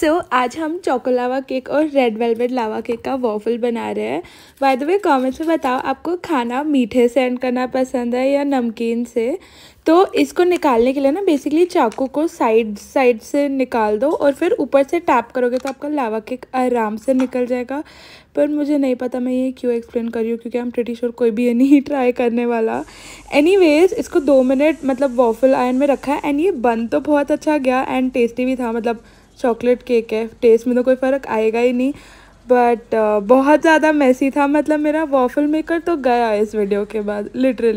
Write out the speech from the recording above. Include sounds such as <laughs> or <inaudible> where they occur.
सो so, आज हम choco lava cake और रेड वेलवेट लावा केक का वॉफल बना रहे हैं। बाय द वे कमेंट्स में बताओ आपको खाना मीठे से एंड करना पसंद है या नमकीन से? तो इसको निकालने के लिए ना बेसिकली चाकू को साइड साइड से निकाल दो और फिर ऊपर से टैप करोगे तो आपका लावा केक आराम से निकल जाएगा। पर मुझे नहीं पता मैं ये क्यों एक्सप्लेन कर रही हूँ? क्योंकि हम प्रिटी श्योर कोई भी ये नहीं <laughs> ट्राई करने वाला। एनी इसको दो मिनट मतलब वॉफल आयन में रखा है एंड ये बन तो बहुत अच्छा गया एंड टेस्टी भी था मतलब चॉकलेट केक है। टेस्ट में तो कोई फ़र्क आएगा ही नहीं। बट uh, बहुत ज़्यादा मैसी था। मतलब मेरा वॉफल मेकर तो गया इस वीडियो के बाद लिटरली